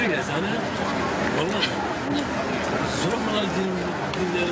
Bir kez vallahi. Sormalar dinleri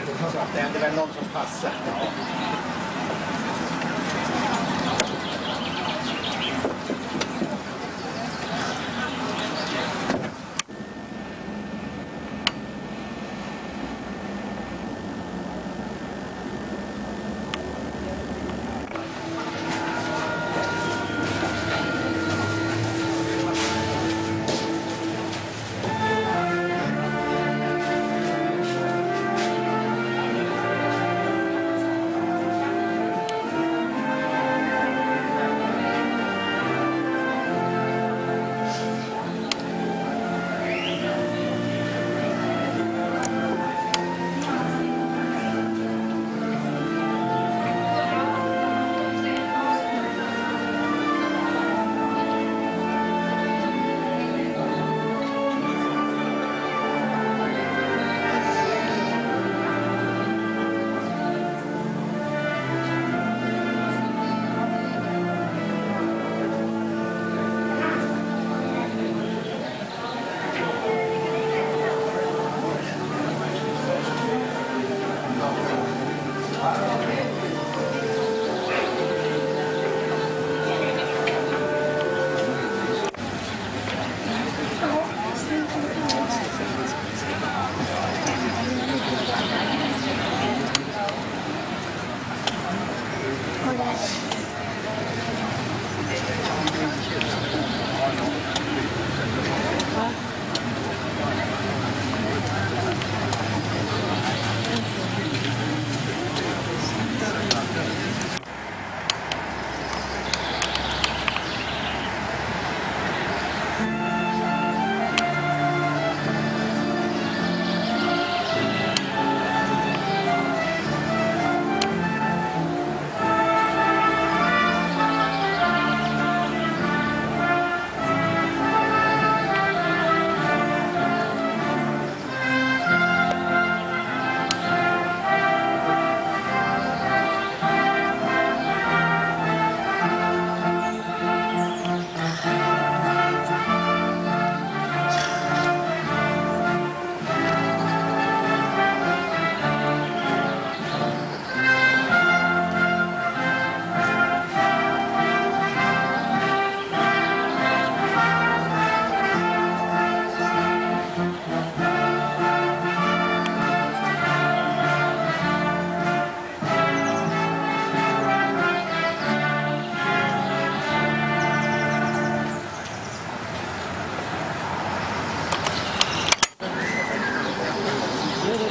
tur. Det är väl någon som passar. Efter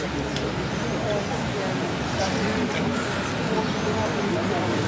lunch förut. Jag tycker att det var svårt att åka till de här tågen.